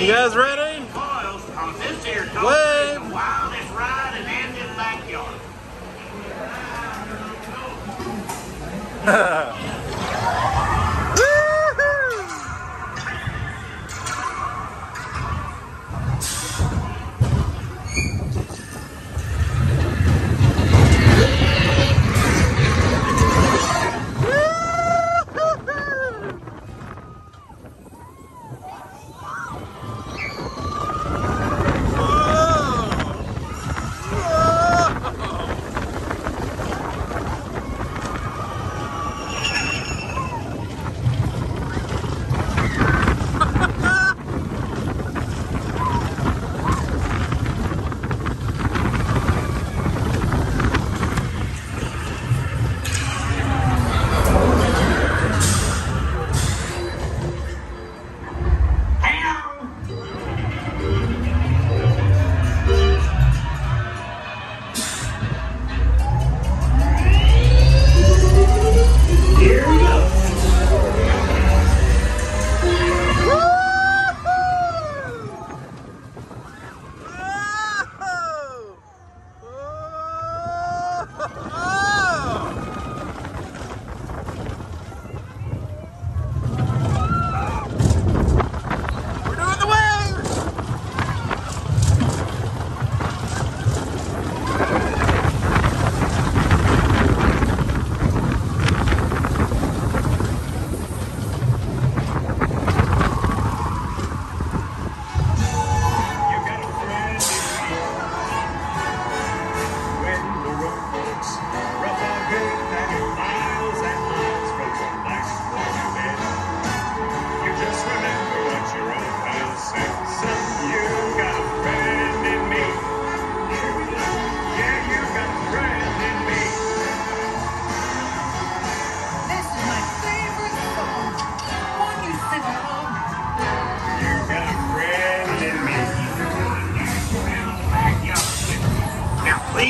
You guys ready? Wave.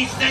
friend in